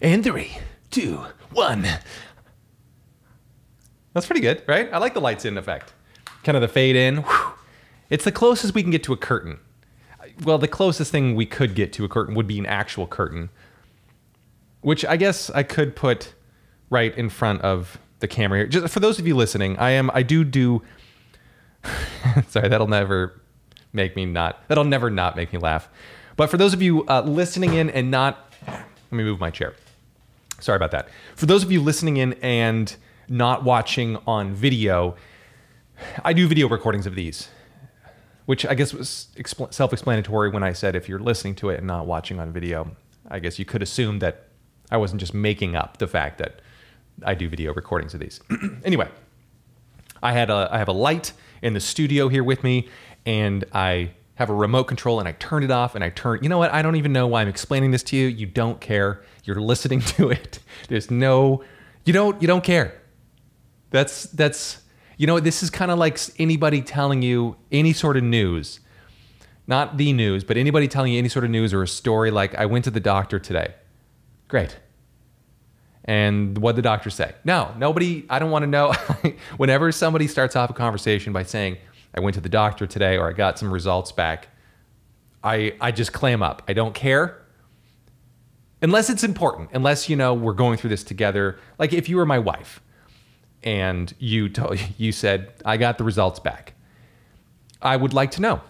And three, two, one. That's pretty good, right? I like the lights in effect. Kind of the fade in. Whew. It's the closest we can get to a curtain. Well, the closest thing we could get to a curtain would be an actual curtain, which I guess I could put right in front of the camera here. Just for those of you listening, I am I do do Sorry, that'll never make me not that'll never not make me laugh. But for those of you uh, listening in and not let me move my chair. Sorry about that. For those of you listening in and not watching on video, I do video recordings of these, which I guess was expl- self explanatory when I said if you're listening to it and not watching on video. I guess you could assume that I wasn't just making up the fact that I do video recordings of these. anyway, I had a I have a light in the studio here with me, and I have a remote control and I turn it off and I turn you know what? I don't even know why I'm explaining this to you. You don't care. You're listening to it. There's no you don't you don't care. That's that's you know this is kind of like anybody telling you any sort of news. Not the news but anybody telling you any sort of news or a story like I went to the doctor today. Great. And what the doctor say? No nobody I don't want to know. Whenever somebody starts off a conversation by saying I went to the doctor today or I got some results back. I I just clam up. I don't care. Unless it's important, unless you know we're going through this together. Like if you were my wife and you told you said I got the results back. I would like to know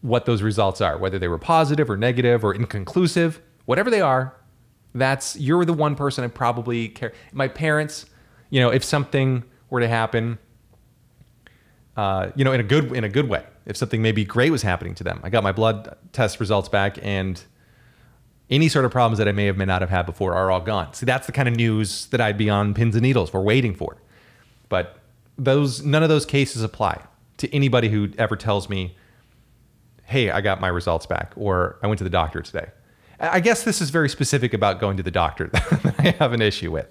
what those results are, whether they were positive or negative or inconclusive, whatever they are. That's you're the one person I probably care. My parents, you know, if something were to happen uh, you know, in a good in a good way. If something maybe great was happening to them, I got my blood test results back, and any sort of problems that I may have may not have had before are all gone. See, that's the kind of news that I'd be on pins and needles for waiting for. But those none of those cases apply to anybody who ever tells me, "Hey, I got my results back," or "I went to the doctor today." I guess this is very specific about going to the doctor that I have an issue with.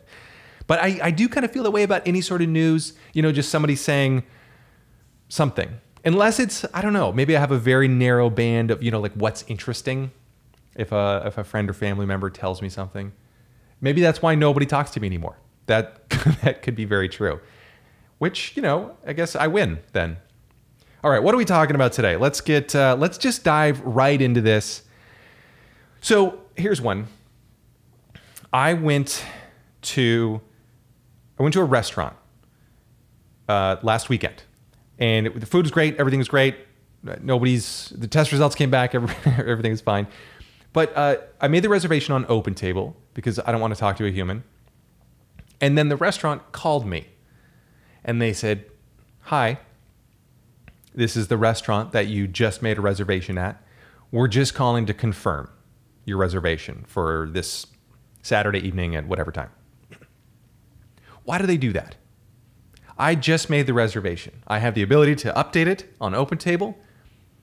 But I, I do kind of feel that way about any sort of news. You know, just somebody saying something. Unless it's, I don't know, maybe I have a very narrow band of, you know, like what's interesting. If a, if a friend or family member tells me something, maybe that's why nobody talks to me anymore. That, that could be very true. Which, you know, I guess I win then. All right, what are we talking about today? Let's get, uh, let's just dive right into this. So here's one. I went to, I went to a restaurant uh, last weekend and it, the food was great. Everything was great. Nobody's the test results came back. Every, everything was fine. But uh, I made the reservation on OpenTable because I don't want to talk to a human. And then the restaurant called me, and they said, "Hi, this is the restaurant that you just made a reservation at. We're just calling to confirm your reservation for this Saturday evening at whatever time." Why do they do that? I just made the reservation. I have the ability to update it on OpenTable.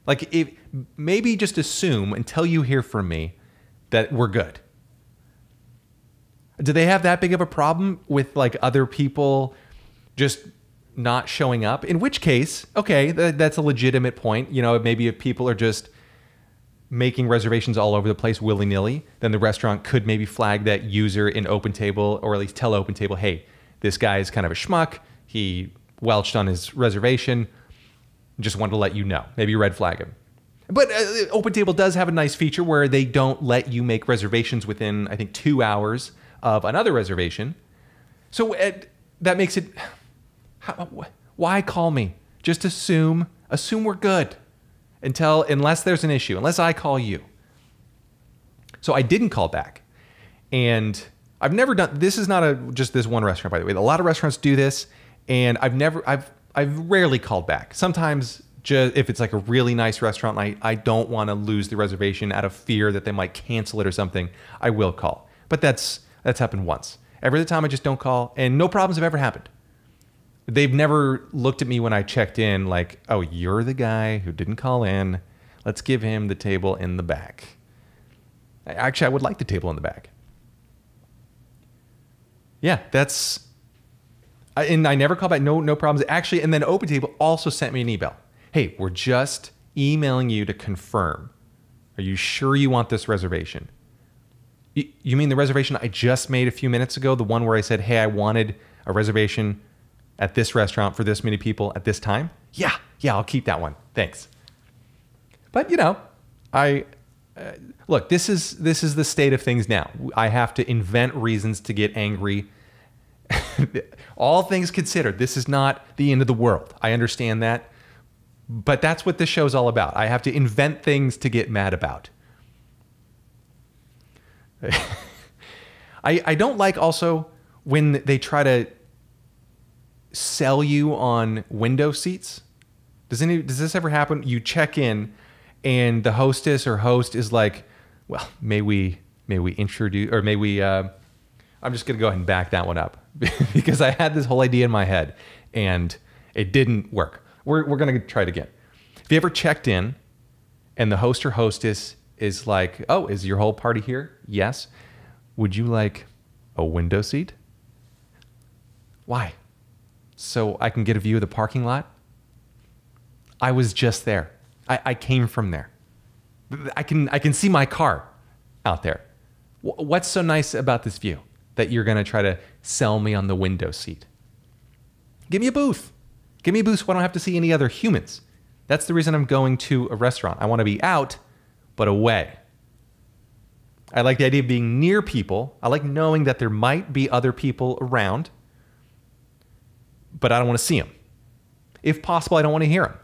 Like, if, maybe just assume until you hear from me that we're good. Do they have that big of a problem with like other people just not showing up? In which case, okay, th- that's a legitimate point. You know, maybe if people are just making reservations all over the place willy nilly, then the restaurant could maybe flag that user in OpenTable or at least tell OpenTable, hey, this guy is kind of a schmuck he welched on his reservation. Just wanted to let you know. Maybe red flag him. But uh, OpenTable does have a nice feature where they don't let you make reservations within, I think, two hours of another reservation. So that makes it. How, why call me? Just assume, assume we're good, until unless there's an issue, unless I call you. So I didn't call back, and I've never done. This is not a just this one restaurant, by the way. A lot of restaurants do this, and I've never I've I've rarely called back. Sometimes just if it's like a really nice restaurant I, I don't want to lose the reservation out of fear that they might cancel it or something, I will call. But that's that's happened once. Every other time I just don't call and no problems have ever happened. They've never looked at me when I checked in like, "Oh, you're the guy who didn't call in. Let's give him the table in the back." Actually, I would like the table in the back. Yeah, that's and I never call back. No, no problems. Actually, and then OpenTable also sent me an email. Hey, we're just emailing you to confirm. Are you sure you want this reservation? You, you mean the reservation I just made a few minutes ago? The one where I said, hey, I wanted a reservation at this restaurant for this many people at this time? Yeah, yeah, I'll keep that one. Thanks. But, you know, I. Uh, look, this is this is the state of things now. I have to invent reasons to get angry. All things considered, this is not the end of the world. I understand that. But that's what this show's all about. I have to invent things to get mad about. I, I don't like also when they try to sell you on window seats. Does any does this ever happen? You check in and the hostess or host is like, "Well, may we may we introduce or may we uh, I'm just going to go ahead and back that one up because I had this whole idea in my head and it didn't work. We're, we're going to try it again. Have you ever checked in and the host or hostess is like, oh, is your whole party here? Yes. Would you like a window seat? Why? So I can get a view of the parking lot? I was just there. I, I came from there. I can, I can see my car out there. What's so nice about this view that you're going to try to sell me on the window seat? Give me a booth. Give me a booth so I don't have to see any other humans. That's the reason I'm going to a restaurant. I want to be out, but away. I like the idea of being near people. I like knowing that there might be other people around, but I don't want to see them. If possible, I don't want to hear them.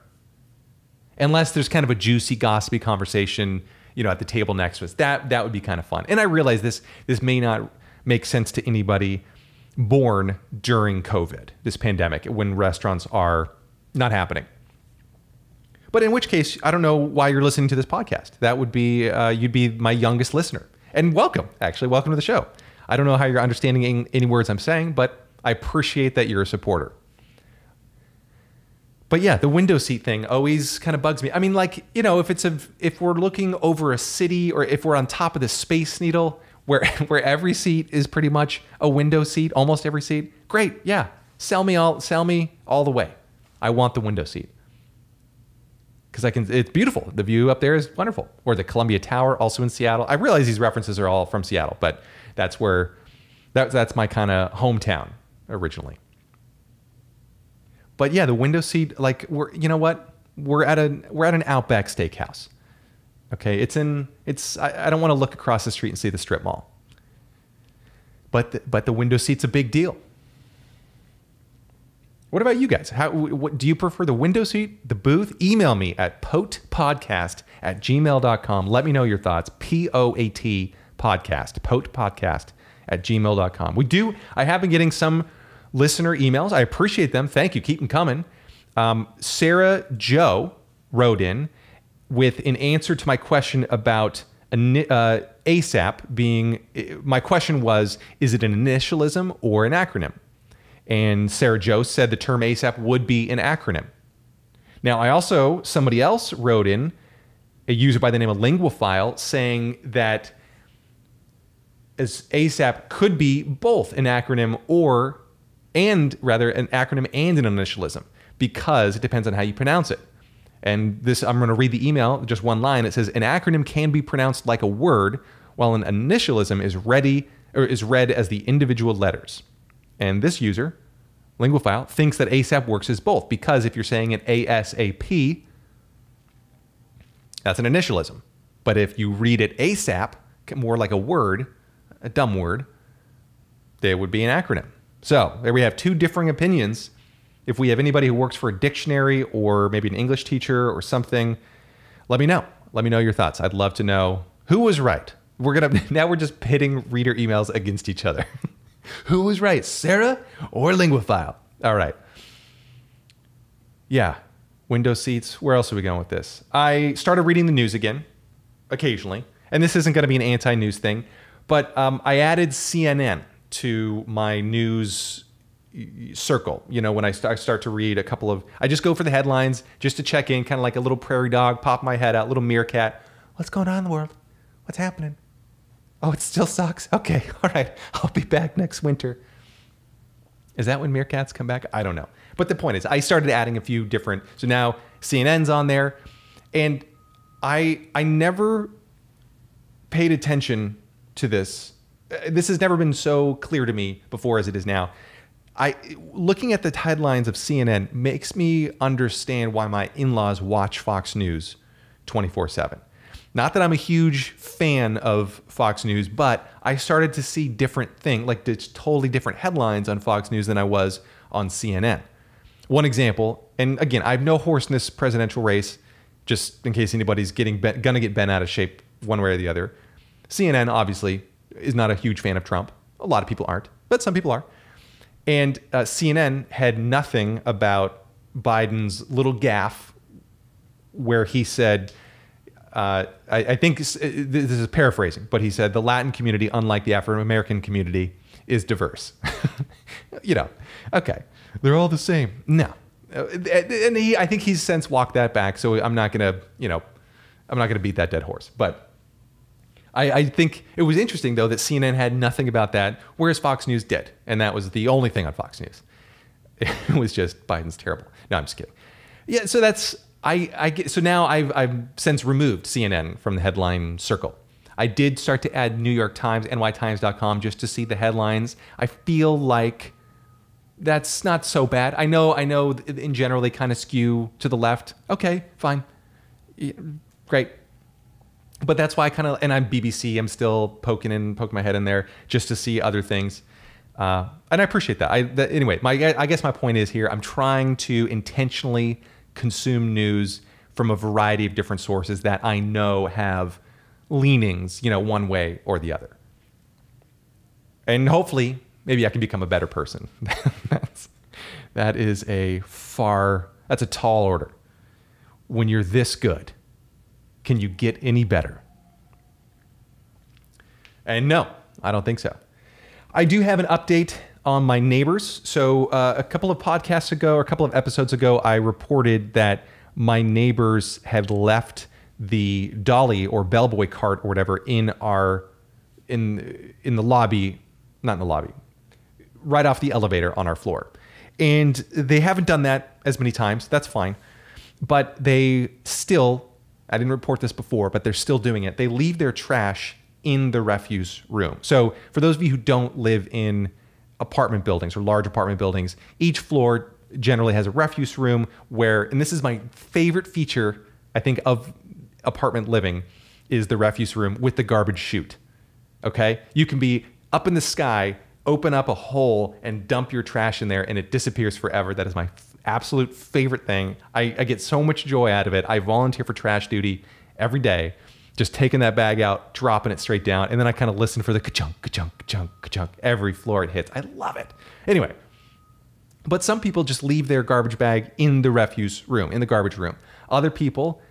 Unless there's kind of a juicy, gossipy conversation, you know, at the table next to us. That that would be kind of fun. And I realize this this may not make sense to anybody born during COVID, this pandemic, when restaurants are not happening. But in which case, I don't know why you're listening to this podcast. That would be, uh, you'd be my youngest listener. And welcome, actually, welcome to the show. I don't know how you're understanding any words I'm saying, but I appreciate that you're a supporter. But yeah, the window seat thing always kind of bugs me. I mean, like, you know, if it's a, if we're looking over a city or if we're on top of the Space Needle, where where every seat is pretty much a window seat, almost every seat. Great, yeah. Sell me all sell me all the way. I want the window seat. Cuz I can it's beautiful. The view up there is wonderful. Or the Columbia Tower also in Seattle. I realize these references are all from Seattle, but that's where that, that's my kind of hometown originally. But yeah, the window seat like we're you know what? We're at a we're at an Outback Steakhouse. Okay, it's in it's I, I don't want to look across the street and see the strip mall. But the, but the window seat's a big deal. What about you guys? How what, do you prefer the window seat, the booth? Email me at poatpodcast at gmail.com. Let me know your thoughts. P O A T podcast, poatpodcast at gmail.com. We do, I have been getting some listener emails. I appreciate them. Thank you. Keep them coming. Um, Sarah Joe wrote in with an answer to my question about uh, ASAP being my question was is it an initialism or an acronym? And Sarah Joe said the term ASAP would be an acronym. Now, I also, somebody else wrote in, a user by the name of Linguaphile, saying that as ASAP could be both an acronym or, and rather, an acronym and an initialism because it depends on how you pronounce it. And this, I'm going to read the email, just one line. It says, an acronym can be pronounced like a word, while an initialism is ready or is read as the individual letters. And this user, Linguaphile, thinks that ASAP works as both because if you're saying it ASAP, that's an initialism. But if you read it ASAP, more like a word, a dumb word, there would be an acronym. So there we have two differing opinions if we have anybody who works for a dictionary or maybe an English teacher or something, let me know. Let me know your thoughts. I'd love to know who was right. We're gonna now we're just pitting reader emails against each other. who was right, Sarah or Linguaphile? All right. Yeah, window seats. Where else are we going with this? I started reading the news again, occasionally, and this isn't going to be an anti-news thing, but um, I added CNN to my news circle. You know, when I start, start to read a couple of, I just go for the headlines just to check in, kind of like a little prairie dog, pop my head out, little meerkat. What's going on in the world? What's happening? Oh, it still sucks. Okay, all right. I'll be back next winter. Is that when meerkats come back? I don't know. But the point is, I started adding a few different. So now CNN's on there, and I I never paid attention to this. Uh, This has never been so clear to me before as it is now. I looking at the headlines of CNN makes me understand why my in-laws watch Fox News 24/7. Not that I'm a huge fan of Fox News, but I started to see different things, like it's totally different headlines on Fox News than I was on CNN. One example, and again, I have no horse in this presidential race, just in case anybody's getting bent, gonna get bent out of shape one way or the other. CNN obviously is not a huge fan of Trump. A lot of people aren't, but some people are. And uh, CNN had nothing about Biden's little gaffe where he said, uh, I, I think uh, this is paraphrasing, but he said the Latin community, unlike the African American community, is diverse. you know, okay, they're all the same. No, Uh, and he, I think he's since walked that back. So I'm not gonna, you know, I'm not gonna beat that dead horse. But I, I think it was interesting though that CNN had nothing about that, whereas Fox News did, and that was the only thing on Fox News. It was just Biden's terrible. No, I'm just kidding. Yeah, so that's I. I get, so now I've I've since removed CNN from the headline circle. I did start to add New York Times, NYTimes.com, just to see the headlines. I feel like that's not so bad. I know, I know. In general, they kind of skew to the left. Okay, fine, Yeah, great. But that's why I kind of, and I'm BBC. I'm still poking in, poking my head in there just to see other things. Uh, and I appreciate that. I that, anyway. My I guess my point is here. I'm trying to intentionally consume news from a variety of different sources that I know have leanings, you know, one way or the other. And hopefully, maybe I can become a better person. that's, that is a far, that's a tall order. When you're this good, can you get any better? And no, I don't think so. I do have an update on my neighbors. So, uh, a couple of podcasts ago, or a couple of episodes ago, I reported that my neighbors had left the dolly or bellboy cart or whatever in our in in the lobby, not in the lobby, right off the elevator on our floor. And they haven't done that as many times. That's fine. But they still, I didn't report this before, but they're still doing it. They leave their trash in the refuse room. So for those of you who don't live in apartment buildings or large apartment buildings, each floor generally has a refuse room where, and this is my favorite feature, I think, of apartment living, is the refuse room with the garbage chute. Okay? You can be up in the sky, open up a hole, and dump your trash in there, and it disappears forever. That is my absolute favorite thing. I, I get so much joy out of it. I volunteer for trash duty every day, just taking that bag out, dropping it straight down, and then I kind of listen for the ka-chunk, ka-chunk, ka-chunk, ka-chunk every floor it hits. I love it. Anyway, but some people just leave their garbage bag in the refuse room, in the garbage room. Other people,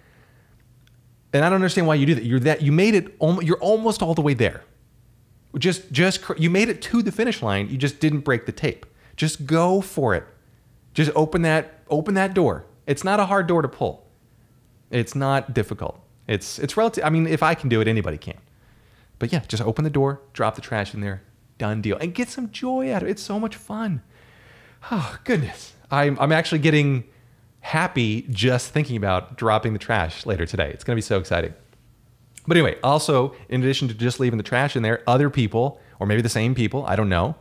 and I don't understand why you do that. You're that you made it. You're almost all the way there. Just, just you made it to the finish line. You just didn't break the tape. Just go for it. Just open that, open that door. It's not a hard door to pull. It's not difficult. It's, it's relative. I mean, if I can do it, anybody can. But yeah, just open the door, drop the trash in there, done deal, and get some joy out of it. It's so much fun. Oh goodness, I'm I'm actually getting happy just thinking about dropping the trash later today. It's gonna be so exciting. But anyway, also in addition to just leaving the trash in there, other people, or maybe the same people, I don't know,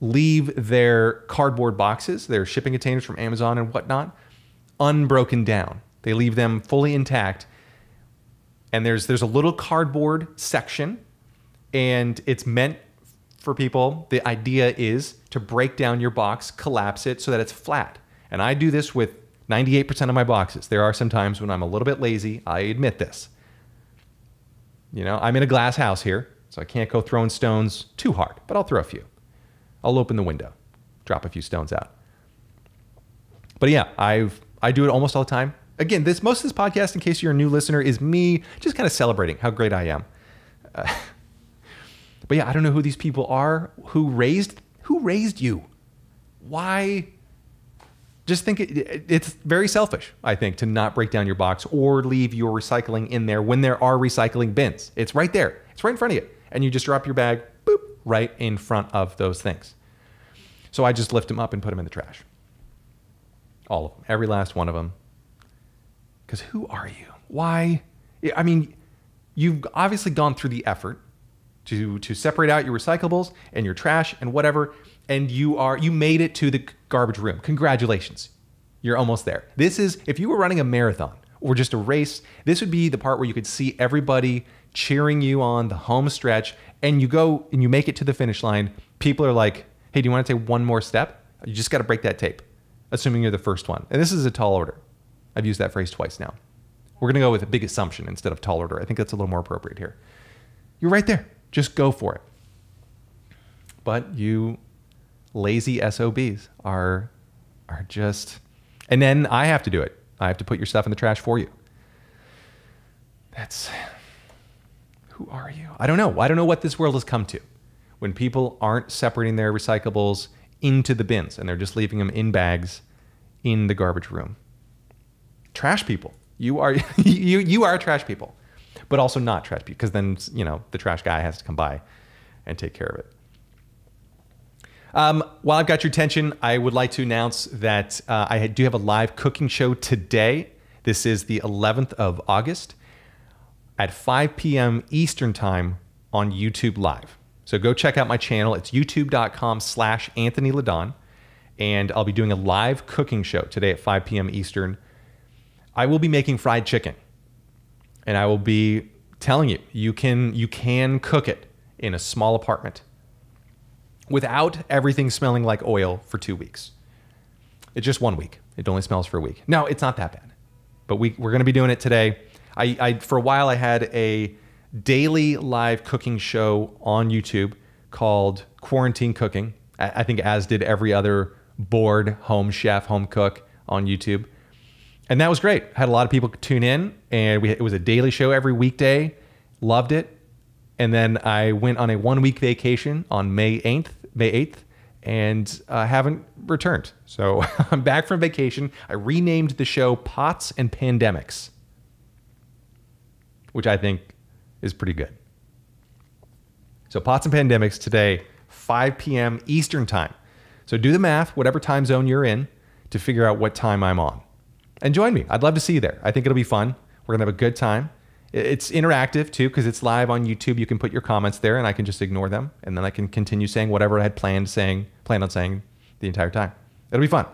leave their cardboard boxes, their shipping containers from Amazon and whatnot, unbroken down. They leave them fully intact. And there's there's a little cardboard section, and it's meant for people. The idea is to break down your box, collapse it so that it's flat. And I do this with 98% of my boxes. There are some times when I'm a little bit lazy. I admit this. You know, I'm in a glass house here, so I can't go throwing stones too hard, but I'll throw a few. I'll open the window, drop a few stones out. But yeah, I've I do it almost all the time. Again, this most of this podcast, in case you're a new listener, is me just kind of celebrating how great I am. Uh, but yeah, I don't know who these people are. Who raised who raised you? Why? Just think it, it- it's very selfish, I think, to not break down your box or leave your recycling in there when there are recycling bins. It's right there. It's right in front of you. And you just drop your bag, right in front of those things. So I just lift them up and put them in the trash. All of them, every last one of them. Because who are you? Why? I mean, you've obviously gone through the effort to to separate out your recyclables and your trash and whatever and you are you made it to the garbage room. Congratulations. You're almost there. This is if you were running a marathon or just a race, this would be the part where you could see everybody cheering you on the home stretch and you go and you make it to the finish line. People are like, "Hey, do you want to take one more step?" You just got to break that tape, assuming you're the first one. And this is a tall order. I've used that phrase twice now. We're going to go with a big assumption instead of tall order. I think that's a little more appropriate here. You're right there. Just go for it. But you lazy SOBs are are just and then I have to do it. I have to put your stuff in the trash for you. That's who are you? I don't know. I don't know what this world has come to. When people aren't separating their recyclables into the bins and they're just leaving them in bags in the garbage room. Trash people. You are you you are trash people. But also not trash people because then, you know, the trash guy has to come by and take care of it. Um, while I've got your attention, I would like to announce that uh, I do have a live cooking show today. This is the 11th of August at 5 p.m. Eastern Time on YouTube Live. So go check out my channel. It's youtube.com slash Anthony LeDonne. And I'll be doing a live cooking show today at 5 p.m. Eastern. I will be making fried chicken. And I will be telling you, you can you can cook it in a small apartment without everything smelling like oil for two weeks. It's just one week. It only smells for a week. No, it's not that bad. But we, we're going to be doing it today. I, I, for a while, I had a daily live cooking show on YouTube called Quarantine Cooking. I, I think as did every other bored home chef, home cook on YouTube. And that was great. Had a lot of people tune in, and we, it was a daily show every weekday. Loved it. And then I went on a one week vacation on May 8th May 8th and uh, haven't returned. So I'm back from vacation. I renamed the show Pots and Pandemics, which I think is pretty good. So Pots and Pandemics today, 5 p.m. Eastern Time. So do the math, whatever time zone you're in, to figure out what time I'm on. And join me. I'd love to see you there. I think it'll be fun. We're going to have a good time. It's interactive too because it's live on YouTube. You can put your comments there, and I can just ignore them, and then I can continue saying whatever I had planned saying, planned on saying the entire time. It'll be fun.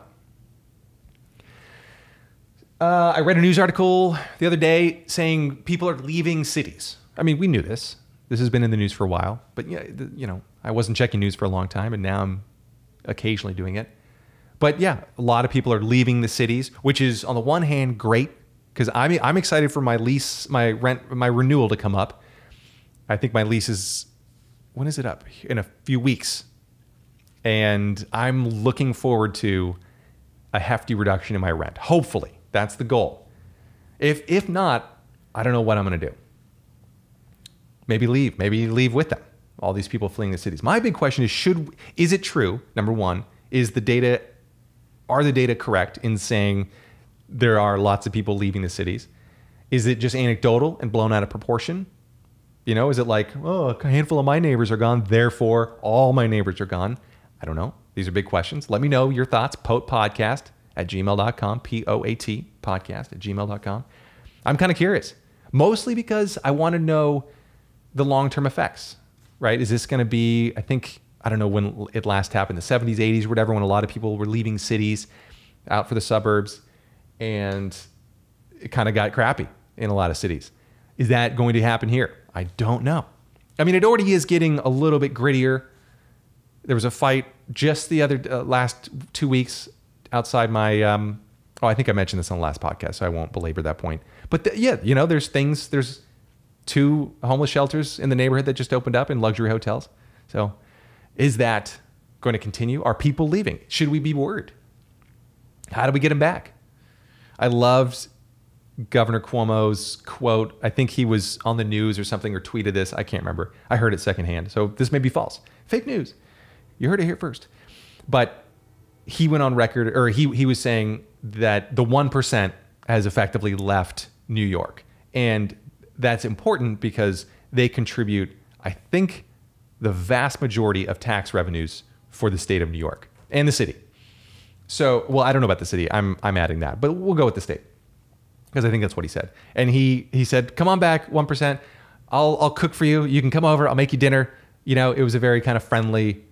Uh, I read a news article the other day saying people are leaving cities. I mean, we knew this. This has been in the news for a while, but yeah, you know, I wasn't checking news for a long time, and now I'm occasionally doing it. But yeah, a lot of people are leaving the cities, which is on the one hand great because I'm I'm excited for my lease, my rent, my renewal to come up. I think my lease is when is it up? In a few weeks, and I'm looking forward to a hefty reduction in my rent. Hopefully, that's the goal. If if not, I don't know what I'm going to do. Maybe leave. Maybe leave with them. All these people fleeing the cities. My big question is: Should is it true? Number one, is the data are the data correct in saying there are lots of people leaving the cities? Is it just anecdotal and blown out of proportion? You know, is it like, oh, a handful of my neighbors are gone, therefore all my neighbors are gone? I don't know. These are big questions. Let me know your thoughts. Poat podcast at gmail.com, P O A T podcast at gmail.com. I'm kind of curious, mostly because I want to know the long term effects, right? Is this going to be, I think, I don't know when it last happened, the 70s, 80s, whatever, when a lot of people were leaving cities out for the suburbs and it kind of got crappy in a lot of cities. Is that going to happen here? I don't know. I mean, it already is getting a little bit grittier. There was a fight just the other uh, last two weeks outside my. Um, oh, I think I mentioned this on the last podcast, so I won't belabor that point. But the, yeah, you know, there's things. There's two homeless shelters in the neighborhood that just opened up in luxury hotels. So, is that going to continue? Are people leaving? Should we be worried? How do we get them back? I loved Governor Cuomo's quote. I think he was on the news or something or tweeted this. I can't remember. I heard it secondhand. So this may be false. Fake news. You heard it here first. But he went on record, or he, he was saying that the 1% has effectively left New York. And that's important because they contribute, I think, the vast majority of tax revenues for the state of New York and the city. So, well, I don't know about the city. I'm I'm adding that, but we'll go with the state because I think that's what he said. And he he said, "Come on back, one. I'll I'll cook for you. You can come over. I'll make you dinner. You know, it was a very kind of friendly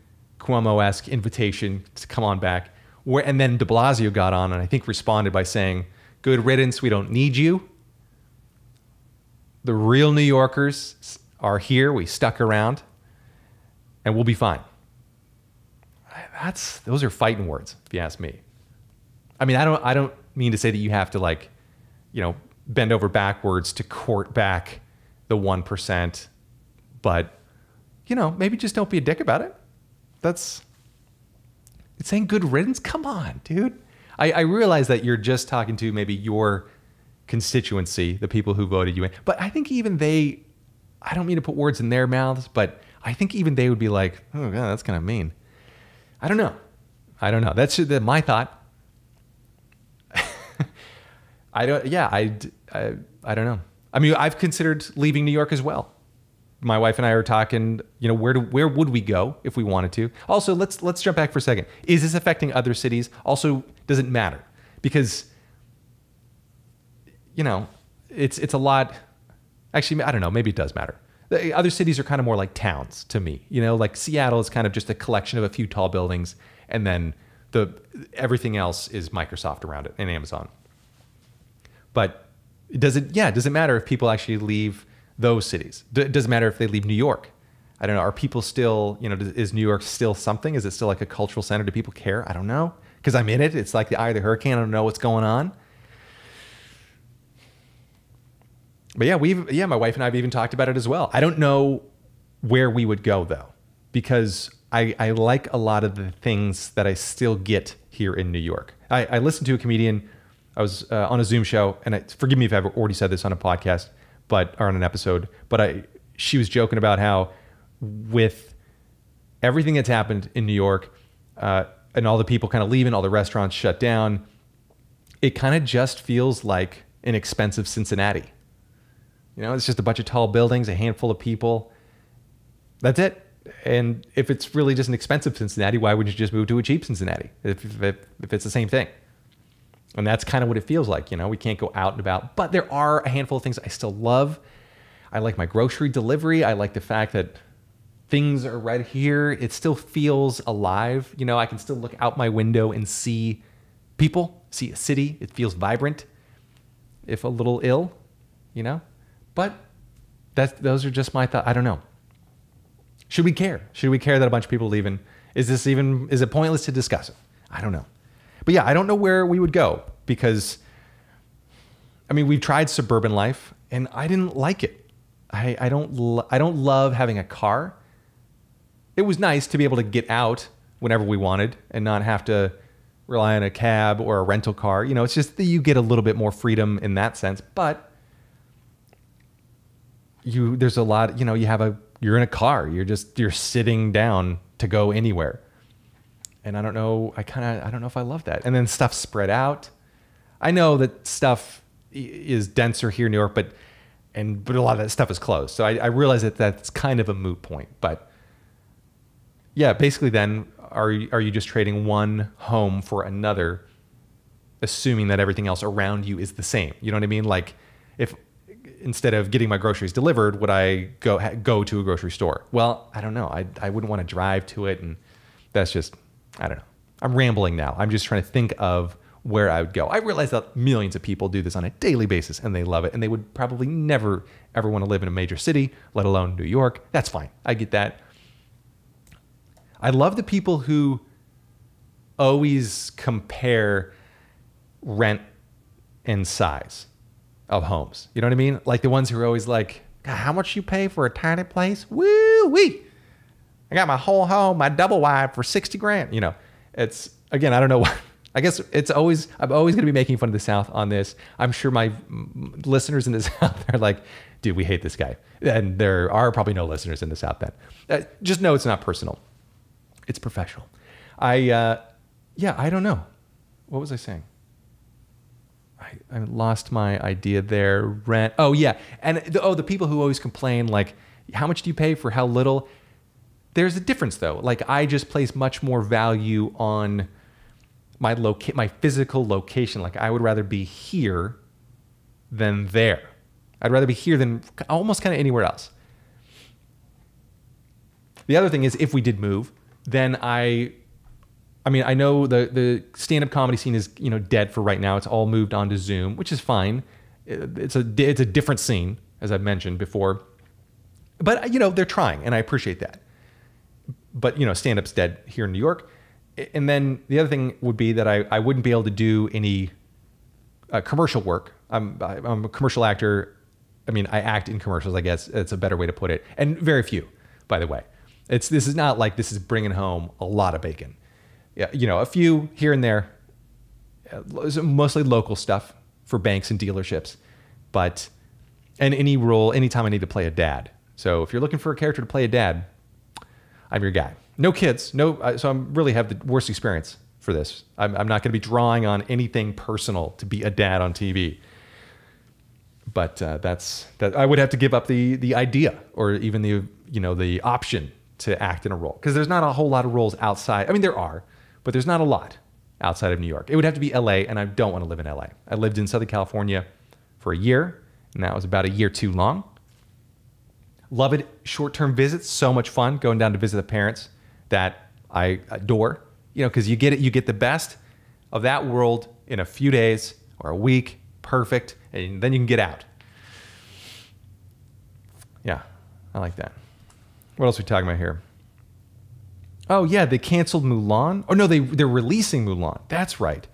Cuomo esque invitation to come on back. Where and then De Blasio got on and I think responded by saying, "Good riddance. We don't need you." The real New Yorkers are here. We stuck around, and we'll be fine. That's those are fighting words, if you ask me. I mean, I don't I don't mean to say that you have to like, you know, bend over backwards to court back the one percent, but you know, maybe just don't be a dick about it. That's it's saying good riddance. Come on, dude. I, I realize that you're just talking to maybe your constituency, the people who voted you in. But I think even they, I don't mean to put words in their mouths, but I think even they would be like, oh, God, that's kind of mean. I don't know. I don't know. That's my thought. I don't, yeah, I, I, I don't know. I mean, I've considered leaving New York as well. My wife and I are talking, you know, where do, where would we go if we wanted to? Also, let's let's jump back for a second. Is this affecting other cities? Also, does it matter? Because you know, it's it's a lot. Actually, I don't know. Maybe it does matter. The other cities are kind of more like towns to me. You know, like Seattle is kind of just a collection of a few tall buildings, and then the everything else is Microsoft around it and Amazon. But does it? Yeah, does it matter if people actually leave those cities? D- it matter if they leave New York? I don't know. Are people still? You know, is New York still something? Is it still like a cultural center? Do people care? I don't know. Because I'm in it. It's like the eye of the hurricane. I don't know what's going on. but yeah, we've yeah, my wife and I have even talked about it as well. I don't know where we would go though, because I, I like a lot of the things that I still get here in New York. I, I listened to a comedian. I was uh, on a Zoom show, and I, forgive me if I've already said this on a podcast, but or on an episode. But I she was joking about how with everything that's happened in New York, uh, and all the people kind of leaving, all the restaurants shut down, it kind of just feels like an expensive Cincinnati you know, it's just a bunch of tall buildings, a handful of people. That's it. And if it's really just an expensive Cincinnati, why wouldn't you just move to a cheap Cincinnati if, if, if it's the same thing? And that's kind of what it feels like. You know, we can't go out and about, but there are a handful of things I still love. I like my grocery delivery. I like the fact that things are right here. It still feels alive. You know, I can still look out my window and see people, see a city. It feels vibrant, if a little ill, you know? But that those are just my thoughts. I don't know. Should we care? Should we care that a bunch of people leaving? Is this even is it pointless to discuss it? I don't know. But yeah, I don't know where we would go because I mean, we've tried suburban life and I didn't like it. I, I don't I don't love having a car. It was nice to be able to get out whenever we wanted and not have to rely on a cab or a rental car. You know, it's just that you get a little bit more freedom in that sense, but you there's a lot you know you have a you're in a car you're just you're sitting down to go anywhere and i don't know i kind of i don't know if i love that. And then stuff spread out. I know that stuff is denser here in new york but and but a lot of that stuff is closed. So i, I realize that that's kind of a moot point. But yeah basically then are you, are you just trading one home for another assuming that everything else around you is the same? You know what i mean? Like if instead of getting my groceries delivered, would I go go to a grocery store? Well, I don't know. I I wouldn't want to drive to it, and that's just I don't know. I'm rambling now. I'm just trying to think of where I would go. I realize that millions of people do this on a daily basis and they love it, and they would probably never ever want to live in a major city, let alone New York. That's fine. I get that. I love the people who always compare rent and size of homes. You know what I mean? Like the ones who are always like, how much you pay for a tiny place? Woo wee! I got my whole home, my double wide for 60 grand. You know, it's, again, I don't know what. I guess it's always, I'm always going to be making fun of the South on this. I'm sure my listeners in the South are like, dude, we hate this guy. And there are probably no listeners in the South then. Uh, just know it's not personal, it's professional. I, uh, yeah, I don't know. What was I saying? I, I lost my idea there. Rent. Oh yeah, and the, oh the people who always complain like, how much do you pay for how little? There's a difference though. Like I just place much more value on my loca- my physical location. Like I would rather be here than there. I'd rather be here than almost kind of anywhere else. The other thing is, if we did move, then I, I mean, I know the the stand up comedy scene is you know dead for right now. It's all moved on to Zoom, which is fine. It's a it's a different scene, as I've mentioned before. But you know they're trying, and I appreciate that. But you know, stand up's dead here in New York. And then the other thing would be that I, I wouldn't be able to do any uh, commercial work. I'm I'm a commercial actor. I mean, I act in commercials. I guess it's a better way to put it, and very few, by the way. It's this is not like this is bringing home a lot of bacon. Yeah, you know, a few here and there. Uh, mostly local stuff for banks and dealerships, but and any role, anytime I need to play a dad. So if you're looking for a character to play a dad, I'm your guy. No kids, no. So I'm really have the worst experience for this. I'm, I'm not going to be drawing on anything personal to be a dad on TV. But uh, that's that. I would have to give up the the idea or even the you know the option to act in a role because there's not a whole lot of roles outside. I mean, there are, but there's not a lot outside of New York. It would have to be LA, and I don't want to live in LA. I lived in Southern California for a year, and that was about a year too long. Love it. Short term visits, so much fun going down to visit the parents that I adore. You know, because you get it, you get the best of that world in a few days or a week, perfect, and then you can get out. Yeah, I like that. What else are we talking about here? Oh yeah, they canceled Mulan. Oh no, they they're releasing Mulan. That's right.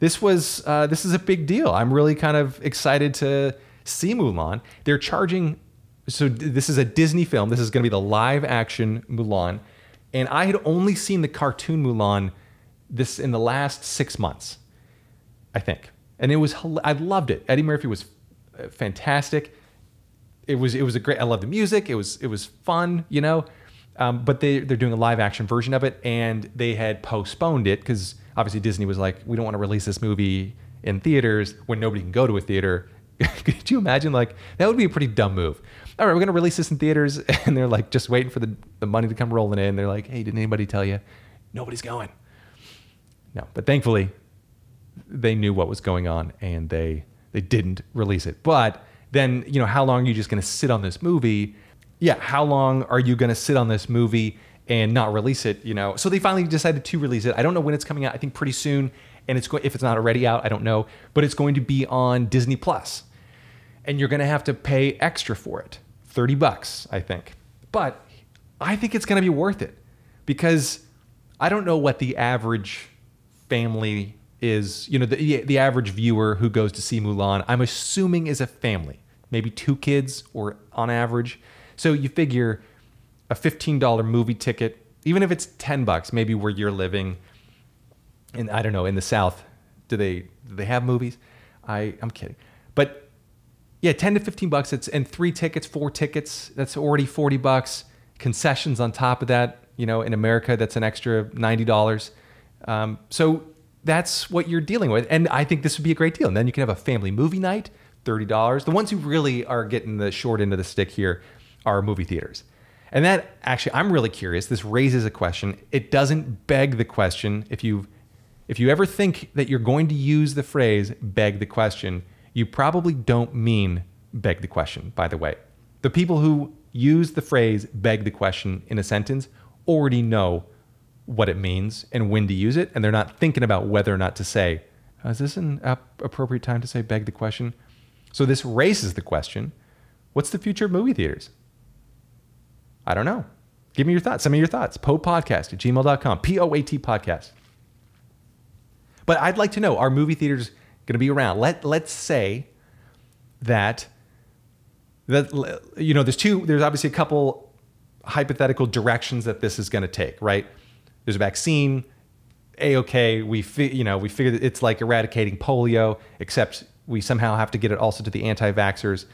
This was uh, this is a big deal. I'm really kind of excited to see Mulan. They're charging. So this is a Disney film. This is going to be the live action Mulan, and I had only seen the cartoon Mulan this in the last six months, I think, and it was I loved it. Eddie Murphy was uh, fantastic. It was it was a great. I love the music. It was it was fun, you know. Um, but they they're doing a live action version of it, and they had postponed it because obviously Disney was like, we don't want to release this movie in theaters when nobody can go to a theater. Could you imagine? Like that would be a pretty dumb move. All right, we're gonna release this in theaters, and they're like just waiting for the, the money to come rolling in. They're like, hey, did anybody tell you? Nobody's going. No, but thankfully, they knew what was going on, and they they didn't release it. But then you know how long are you just gonna sit on this movie? yeah, how long are you going to sit on this movie and not release it? You know, so they finally decided to release it. I don't know when it's coming out. I think pretty soon, and it's going if it's not already out, I don't know, but it's going to be on Disney Plus, and you're going to have to pay extra for it, thirty bucks, I think. But I think it's going to be worth it because I don't know what the average family is. You know, the the average viewer who goes to see Mulan, I'm assuming is a family, maybe two kids or on average so you figure a $15 movie ticket, even if it's 10 bucks, maybe where you're living, and I don't know, in the South, do they do they have movies? I I'm kidding. But yeah, 10 to 15 bucks. It's and three tickets, four tickets. That's already 40 bucks. Concessions on top of that. You know, in America, that's an extra $90. Um, so that's what you're dealing with. And I think this would be a great deal. And then you can have a family movie night, $30. The ones who really are getting the short end of the stick here are movie theaters. And that actually, I'm really curious. This raises a question. It doesn't beg the question. If you if you ever think that you're going to use the phrase "beg the question," you probably don't mean "beg the question." By the way, the people who use the phrase "beg the question" in a sentence already know what it means and when to use it, and they're not thinking about whether or not to say, "Is this an appropriate time to say beg the question?" So this raises the question: What's the future of movie theaters? I don't know. Give me your thoughts. Send me your thoughts. Podcast at gmail.com. P O A T podcast. But I'd like to know are movie theaters going to be around? Let, let's say that, that, you know, there's two, there's obviously a couple hypothetical directions that this is going to take, right? There's a vaccine. A okay, we fi- you know we figured it's like eradicating polio, except we somehow have to get it also to the anti-vaxxers,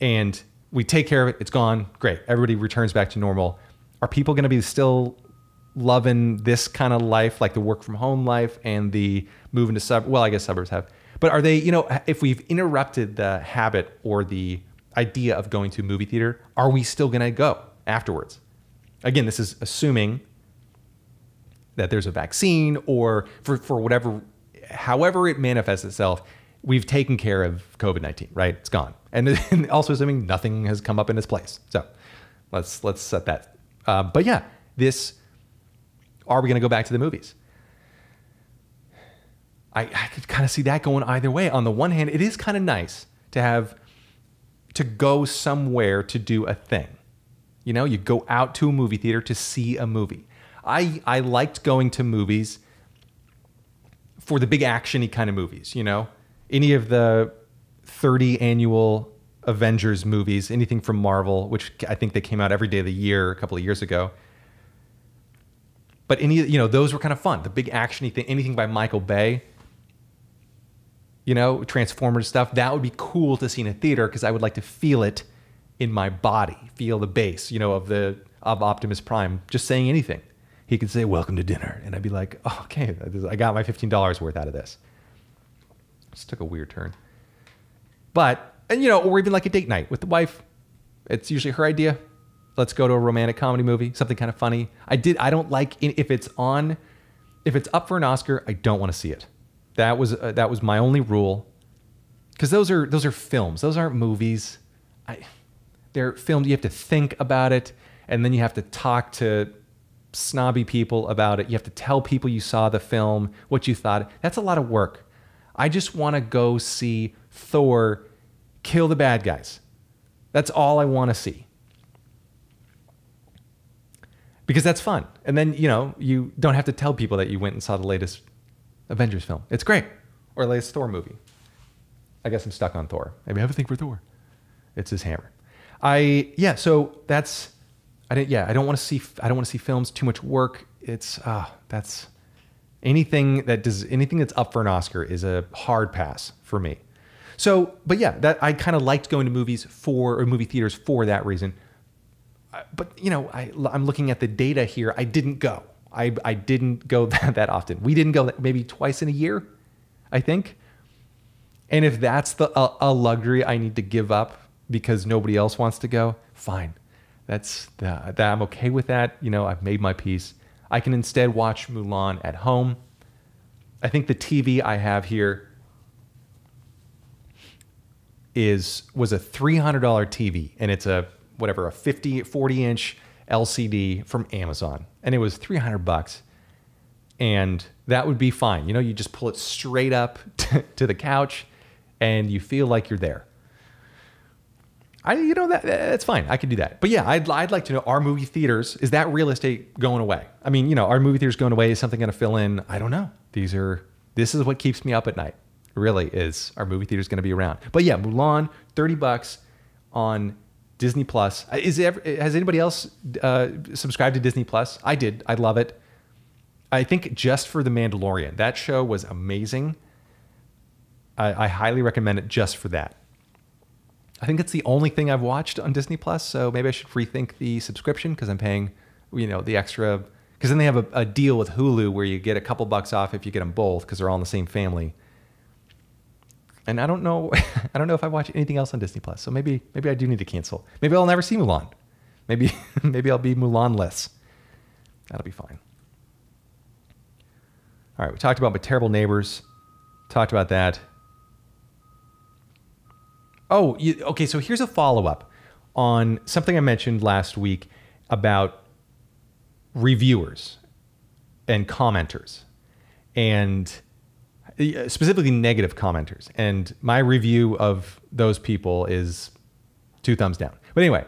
and we take care of it. It's gone. Great. Everybody returns back to normal. Are people going to be still loving this kind of life, like the work from home life and the moving to sub? Well, I guess suburbs have. But are they, you know, if we've interrupted the habit or the idea of going to a movie theater, are we still going to go afterwards? Again, this is assuming that there's a vaccine or for, for whatever, however it manifests itself, we've taken care of COVID nineteen, right? It's gone, and, and also assuming nothing has come up in its place. So let's let's set that. Uh, but yeah, this are we going to go back to the movies? I, I could kind of see that going either way. On the one hand, it is kind of nice to have to go somewhere to do a thing. You know, you go out to a movie theater to see a movie. I I liked going to movies for the big actiony kind of movies, you know? Any of the 30 annual Avengers movies, anything from Marvel, which I think they came out every day of the year a couple of years ago. But any, you know, those were kind of fun. The big actiony thing, anything by Michael Bay, you know, Transformers stuff, that would be cool to see in a theater because I would like to feel it in my body, feel the bass, you know, of the of Optimus Prime, just saying anything. He could say, "Welcome to dinner," and I'd be like, oh, "Okay, I got my fifteen dollars worth out of this." Just took a weird turn, but and you know, or even like a date night with the wife. It's usually her idea. Let's go to a romantic comedy movie, something kind of funny. I did. I don't like if it's on, if it's up for an Oscar. I don't want to see it. That was uh, that was my only rule, because those are those are films. Those aren't movies. I, they're filmed. You have to think about it, and then you have to talk to snobby people about it. You have to tell people you saw the film, what you thought. That's a lot of work. I just want to go see Thor kill the bad guys. That's all I want to see. Because that's fun. And then, you know, you don't have to tell people that you went and saw the latest Avengers film. It's great. Or latest Thor movie. I guess I'm stuck on Thor. Maybe I have a thing for Thor. It's his hammer. I yeah. So that's I didn't yeah. I don't want to see I don't want to see films too much work. It's ah uh, that's anything that does anything that's up for an Oscar is a hard pass for me. So, but yeah, that I kind of liked going to movies for or movie theaters for that reason. But you know, I, I'm looking at the data here. I didn't go. I, I didn't go that, that often. We didn't go maybe twice in a year, I think. And if that's the a, a luxury I need to give up because nobody else wants to go, fine. That's that, that I'm okay with that. You know, I've made my peace. I can instead watch Mulan at home. I think the TV I have here is was a $300 TV and it's a whatever a 50 40 inch LCD from Amazon, and it was 300 bucks. And that would be fine. You know, you just pull it straight up to, the couch, and you feel like you're there. I, you know, that that's fine. I could do that. But yeah, I'd, I'd like to know: Are movie theaters is that real estate going away? I mean, you know, are movie theaters going away? Is something going to fill in? I don't know. These are this is what keeps me up at night. Really, is our movie theaters going to be around? But yeah, Mulan, thirty bucks on Disney Plus. Uh, is ever, has anybody else uh, subscribed to Disney Plus? I did. I love it. I think just for The Mandalorian, that show was amazing. I, I highly recommend it just for that. I think it's the only thing I've watched on Disney Plus, so maybe I should rethink the subscription because I'm paying, you know, the extra. Because then they have a, a deal with Hulu where you get a couple bucks off if you get them both because they're all in the same family and I don't know, I don't know if I watch anything else on Disney Plus. So maybe, maybe I do need to cancel. Maybe I'll never see Mulan. Maybe, maybe I'll be Mulan less. That'll be fine. All right, we talked about my terrible neighbors. Talked about that. Oh, you, okay. So here's a follow up on something I mentioned last week about reviewers and commenters, and Uh, specifically negative commenters. And my review of those people is two thumbs down. But anyway,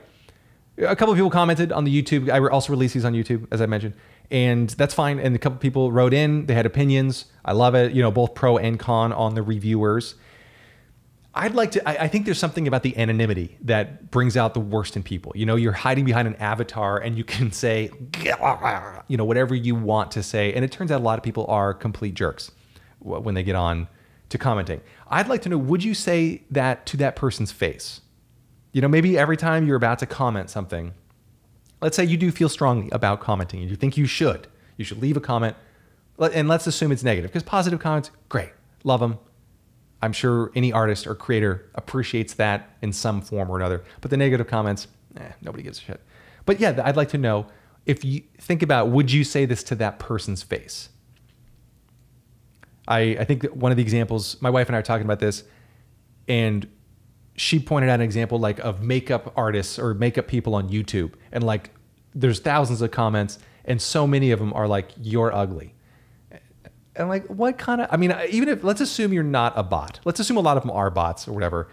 a couple of people commented on the YouTube. I also release these on YouTube, as I mentioned, and that's fine. And a couple of people wrote in. They had opinions. I love it. You know, both pro and con on the reviewers. I'd like to. I, I, think there's something about the anonymity that brings out the worst in people. You know, you're hiding behind an avatar, and you can say, you know, whatever you want to say, and it turns out a lot of people are complete jerks when they get on to commenting. I'd like to know would you say that to that person's face? You know, maybe every time you're about to comment something, let's say you do feel strongly about commenting and you think you should, you should leave a comment. And let's assume it's negative because positive comments, great, love them. I'm sure any artist or creator appreciates that in some form or another. But the negative comments, eh, nobody gives a shit. But yeah, I'd like to know if you think about would you say this to that person's face? I, I think one of the examples, my wife and I are talking about this, and she pointed out an example like of makeup artists or makeup people on YouTube, and like there's thousands of comments, and so many of them are like, "You're ugly." And like, what kind of? I mean, even if let's assume you're not a bot, let's assume a lot of them are bots or whatever,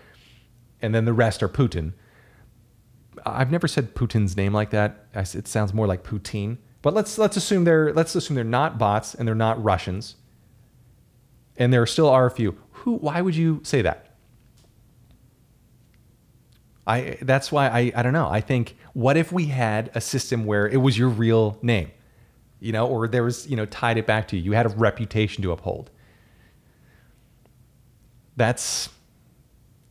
and then the rest are Putin. I've never said Putin's name like that. It sounds more like Putin. But let's let's assume they're let's assume they're not bots and they're not Russians. And there still are a few. Who? Why would you say that? I that's why I I don't know. I think what if we had a system where it was your real name, you know, or there was you know tied it back to you. You had a reputation to uphold. That's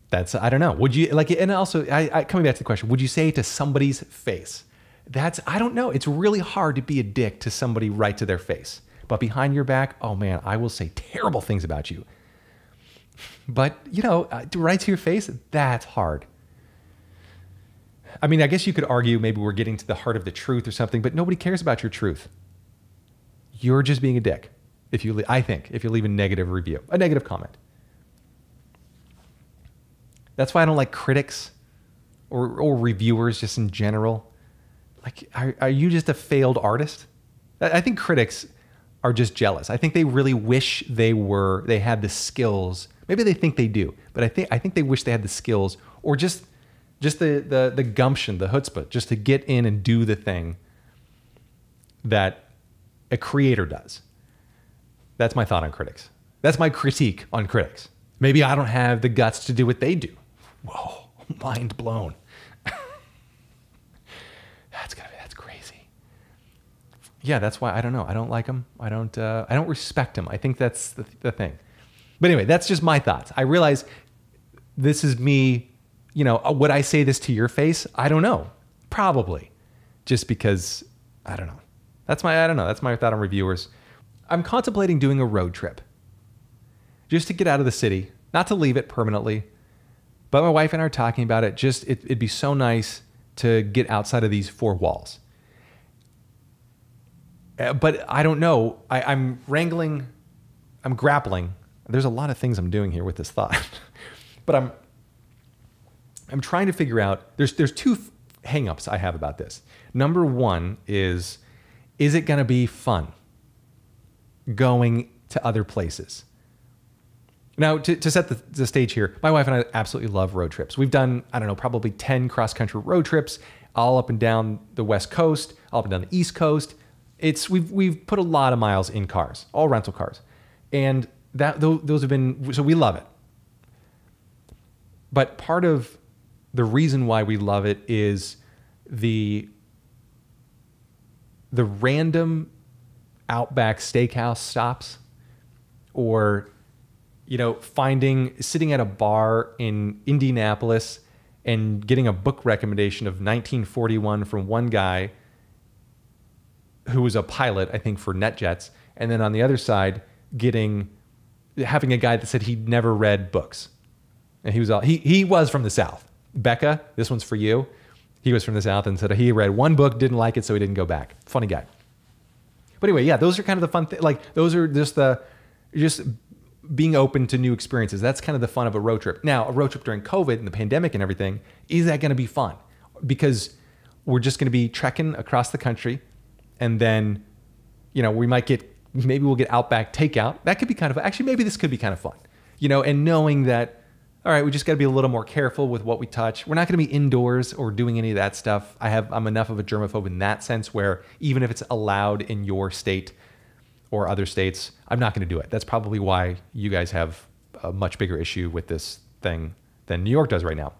that's I don't know. Would you like? And also, I, I coming back to the question, would you say to somebody's face? That's I don't know. It's really hard to be a dick to somebody right to their face. But behind your back, oh man, I will say terrible things about you. But you know, uh, right to your face, that's hard. I mean, I guess you could argue maybe we're getting to the heart of the truth or something, but nobody cares about your truth. You're just being a dick. If you, I think, if you leave a negative review, a negative comment. That's why I don't like critics or, or reviewers just in general. Like, are, are you just a failed artist? I think critics are just jealous. I think they really wish they were, they had the skills. Maybe they think they do, but I think, I think they wish they had the skills or just, just the, the, the gumption, the chutzpah, just to get in and do the thing that a creator does. That's my thought on critics. That's my critique on critics. Maybe I don't have the guts to do what they do. Whoa, mind blown. that's gonna be, that's crazy. Yeah, that's why I don't know. I don't like them. I don't. Uh, I don't respect them. I think that's the, the thing. But anyway, that's just my thoughts. I realize this is me. You know, uh, would I say this to your face? I don't know. Probably, just because I don't know. That's my. I don't know. That's my thought on reviewers. I'm contemplating doing a road trip, just to get out of the city, not to leave it permanently, but my wife and I are talking about it. Just it, it'd be so nice to get outside of these four walls. Uh, but I don't know. I, I'm wrangling. I'm grappling. There's a lot of things I'm doing here with this thought, but I'm I'm trying to figure out. There's there's two hangups I have about this. Number one is, is it going to be fun going to other places? Now, to, to set the, the, stage here, my wife and I absolutely love road trips. We've done, I don't know, probably 10 cross country road trips all up and down the West Coast, all up and down the East Coast. It's we've we've put a lot of miles in cars, all rental cars, and that those have been so we love it. But part of the reason why we love it is the the random Outback Steakhouse stops or you know, finding sitting at a bar in Indianapolis and getting a book recommendation of 1941 from one guy who was a pilot, I think, for NetJets, and then on the other side, getting having a guy that said he'd never read books, and he was all, he he was from the South. Becca, this one's for you. He was from the South and said he read one book, didn't like it, so he didn't go back. Funny guy. But anyway, yeah, those are kind of the fun thing. Like those are just the just being open to new experiences. That's kind of the fun of a road trip. Now, a road trip during COVID and the pandemic and everything, is that going to be fun? Because we're just going to be trekking across the country and then, you know, we might get, maybe we'll get Outback takeout. That could be kind of, actually, maybe this could be kind of fun, you know, and knowing that, all right, we just got to be a little more careful with what we touch. We're not going to be indoors or doing any of that stuff. I have, I'm enough of a germaphobe in that sense where even if it's allowed in your state, or other states, I'm not going to do it. That's probably why you guys have a much bigger issue with this thing than New York does right now.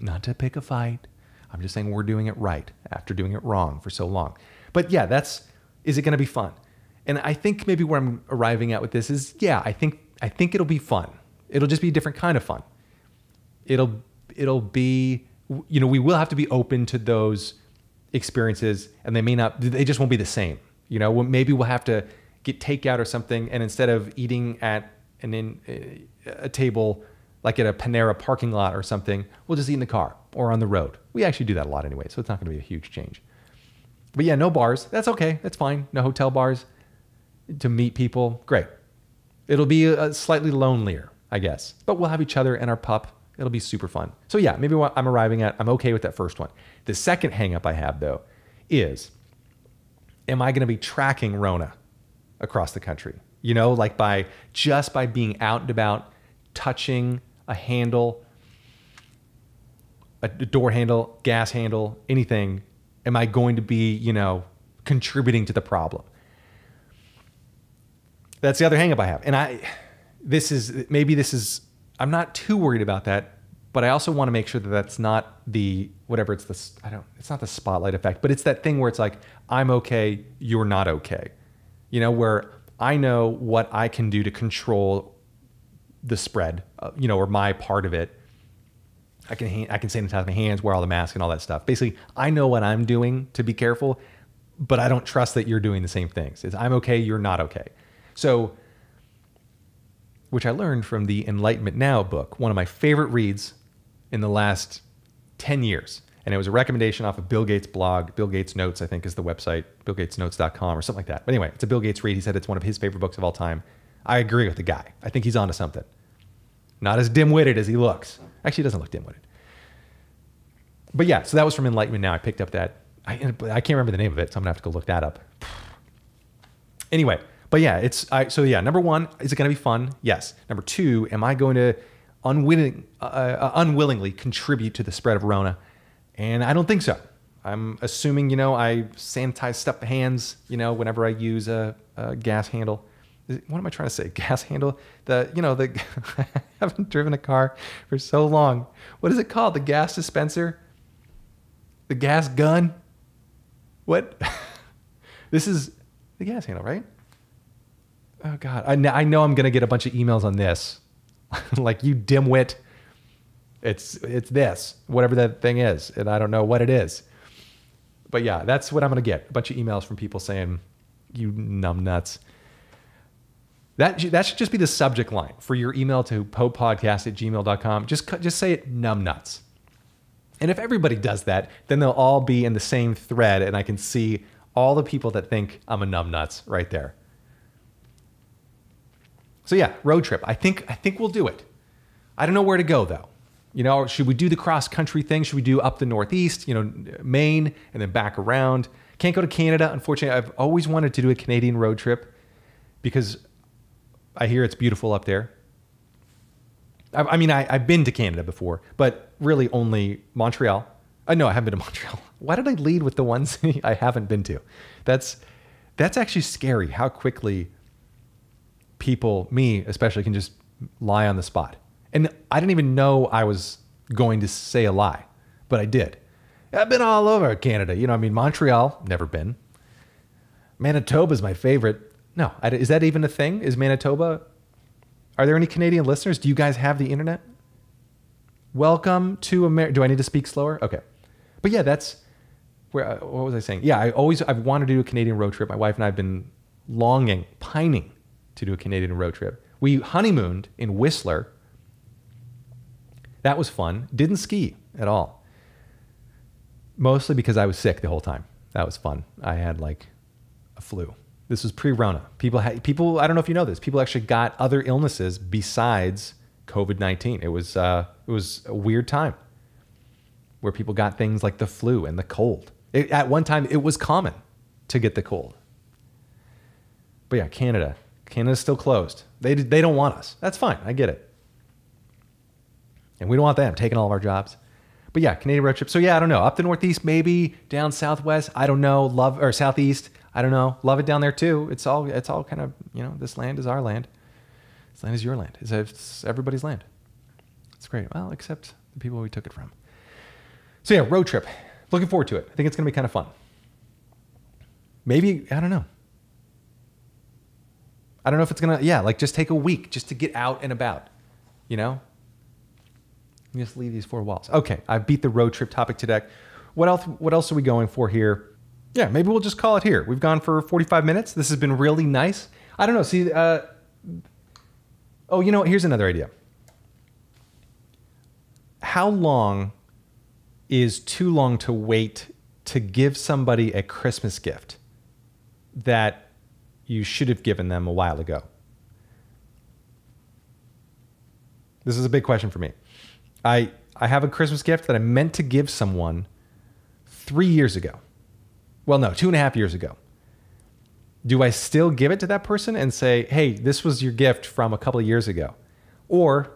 Not to pick a fight. I'm just saying we're doing it right after doing it wrong for so long. But yeah, that's is it going to be fun? And I think maybe where I'm arriving at with this is yeah, I think I think it'll be fun. It'll just be a different kind of fun. It'll it'll be you know, we will have to be open to those experiences and they may not they just won't be the same you know, maybe we'll have to get takeout or something, and instead of eating at an in, a table like at a Panera parking lot or something, we'll just eat in the car or on the road. We actually do that a lot anyway, so it's not going to be a huge change. But yeah, no bars. That's okay. That's fine. No hotel bars to meet people. Great. It'll be a, a slightly lonelier, I guess, but we'll have each other and our pup. It'll be super fun. So yeah, maybe what I'm arriving at, I'm okay with that first one. The second hangup I have though is, am I going to be tracking Rona across the country? You know, like by just by being out and about, touching a handle, a door handle, gas handle, anything, am I going to be, you know, contributing to the problem? That's the other hangup I have. And I this is maybe this is I'm not too worried about that, but I also want to make sure that that's not the whatever it's the I don't it's not the spotlight effect, but it's that thing where it's like I'm okay, you're not okay. You know, where I know what I can do to control the spread, uh, you know, or my part of it. I can I can sanitize my hands, wear all the masks and all that stuff. Basically, I know what I'm doing to be careful, but I don't trust that you're doing the same things. It's, I'm okay, you're not okay. So, which I learned from the Enlightenment Now book, one of my favorite reads in the last 10 years. And it was a recommendation off of Bill Gates' blog. Bill Gates Notes, I think, is the website, billgatesnotes.com or something like that. But anyway, it's a Bill Gates read. He said it's one of his favorite books of all time. I agree with the guy. I think he's onto something. Not as dim witted as he looks. Actually, he doesn't look dim witted. But yeah, so that was from Enlightenment Now. I picked up that. I, I can't remember the name of it, so I'm going to have to go look that up. Anyway, but yeah, it's I, so yeah. Number one, is it going to be fun? Yes. Number two, am I going to unwilling, uh, uh, unwillingly contribute to the spread of Rona? And I don't think so. I'm assuming you know I sanitize stuff hands you know whenever I use a, a gas handle. What am I trying to say? Gas handle? The you know the I haven't driven a car for so long. What is it called? The gas dispenser? The gas gun? What? this is the gas handle, right? oh god, I, I know I'm gonna get a bunch of emails on this, like you dimwit. It's it's this whatever that thing is, and I don't know what it is. But yeah, that's what I'm gonna get. A bunch of emails from people saying, "You numbnuts." That that should just be the subject line for your email to poatpodcast at gmail.com. Just just say it numbnuts. And if everybody does that, then they'll all be in the same thread, and I can see all the people that think I'm a numbnuts right there. So yeah, road trip. I think I think we'll do it. I don't know where to go though. You know, should we do the cross country thing? Should we do up the northeast, you know, Maine and then back around? Can't go to Canada, unfortunately. I've always wanted to do a Canadian road trip because I hear it's beautiful up there. I, I mean, I, have been to Canada before, but really only Montreal. Uh, no, I haven't been to Montreal. Why did I lead with the one city I haven't been to? That's that's actually scary. How quickly people, me especially, can just lie on the spot. And I didn't even know I was going to say a lie, but I did. I've been all over Canada. You know, I mean, Montreal, never been. Manitoba's my favorite. No, is that even a thing? Is Manitoba? Are there any Canadian listeners? Do you guys have the internet? Welcome to America. Do I need to speak slower? Okay. But yeah, that's where, uh, what was I saying? Yeah, I always, I've wanted to do a Canadian road trip. My wife and I have been longing, pining to do a Canadian road trip. We honeymooned in Whistler. That was fun. Didn't ski at all. Mostly because I was sick the whole time. That was fun. I had like a flu. This was pre-Rona. People had people. I don't know if you know this. People actually got other illnesses besides COVID nineteen. It was uh, it was a weird time where people got things like the flu and the cold. It, at one time, it was common to get the cold. But yeah, Canada. Canada's still closed. They, they don't want us. That's fine. I get it. And we don't want them taking all of our jobs. But yeah, Canadian road trip. So yeah, I don't know. Up the Northeast, maybe down Southwest. I don't know. Love or Southeast. I don't know. Love it down there too. It's all it's all kind of you know. This land is our land. This land is your land. It's, it's everybody's land. It's great. Well, except the people we took it from. So yeah, road trip. Looking forward to it. I think it's gonna be kind of fun. Maybe I don't know. I don't know if it's gonna, yeah, like just take a week just to get out and about, you know? Just leave these four walls. Okay, I beat the road trip topic today. What else? What else are we going for here? Yeah, maybe we'll just call it here. We've gone for 45 minutes. This has been really nice. I don't know. See, uh, oh, you know, what? here's another idea. How long is too long to wait to give somebody a Christmas gift that you should have given them a while ago. This is a big question for me. I I have a Christmas gift that I meant to give someone three years ago. Well, no, two and a half years ago. Do I still give it to that person and say, hey, this was your gift from a couple of years ago? Or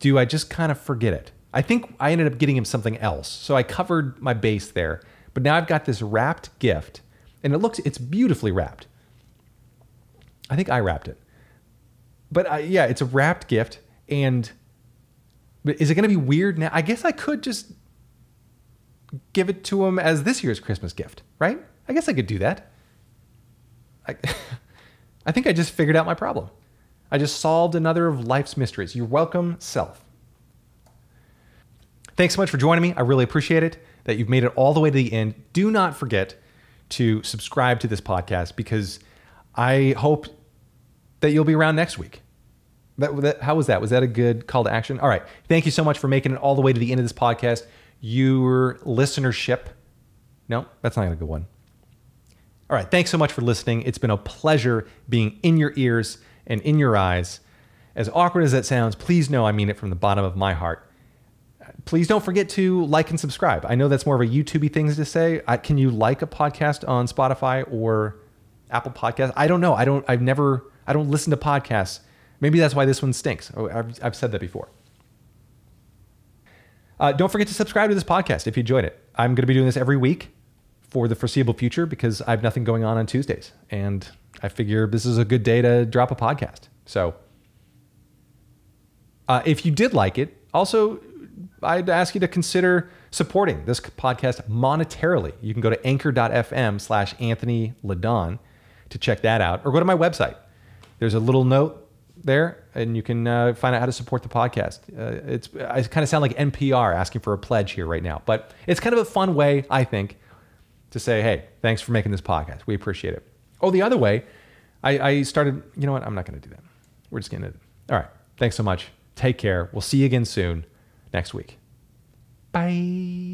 do I just kind of forget it? I think I ended up getting him something else. So I covered my base there. But now I've got this wrapped gift and it looks, it's beautifully wrapped. I think I wrapped it. But I, yeah, it's a wrapped gift. And is it going to be weird now? I guess I could just give it to him as this year's Christmas gift, right? I guess I could do that. I, I think I just figured out my problem. I just solved another of life's mysteries. You're welcome, self. Thanks so much for joining me. I really appreciate it that you've made it all the way to the end. Do not forget to subscribe to this podcast because I hope that you'll be around next week. That, that, how was that? Was that a good call to action? All right. Thank you so much for making it all the way to the end of this podcast. Your listenership. No, that's not a good one. All right. Thanks so much for listening. It's been a pleasure being in your ears and in your eyes. As awkward as that sounds, please know I mean it from the bottom of my heart. Please don't forget to like and subscribe. I know that's more of a YouTubey thing to say. I, can you like a podcast on Spotify or Apple Podcast? I don't know. I don't. I've never. I don't listen to podcasts Maybe that's why this one stinks. Oh, I've, I've said that before. Uh, don't forget to subscribe to this podcast if you enjoyed it. I'm going to be doing this every week for the foreseeable future because I have nothing going on on Tuesdays. And I figure this is a good day to drop a podcast. So uh, if you did like it, also, I'd ask you to consider supporting this podcast monetarily. You can go to anchor.fm slash Anthony LeDonne to check that out, or go to my website. There's a little note there, and you can uh, find out how to support the podcast. Uh, it's I kind of sound like NPR asking for a pledge here right now, but it's kind of a fun way, I think, to say, hey, thanks for making this podcast. We appreciate it. Oh, the other way, I, I started. You know what? I'm not going to do that. We're just going to. All right. Thanks so much. Take care. We'll see you again soon next week. Bye.